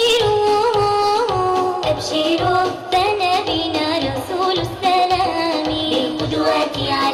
أبشروا أبشروا فنبينا رسول السلام. بالقدوة على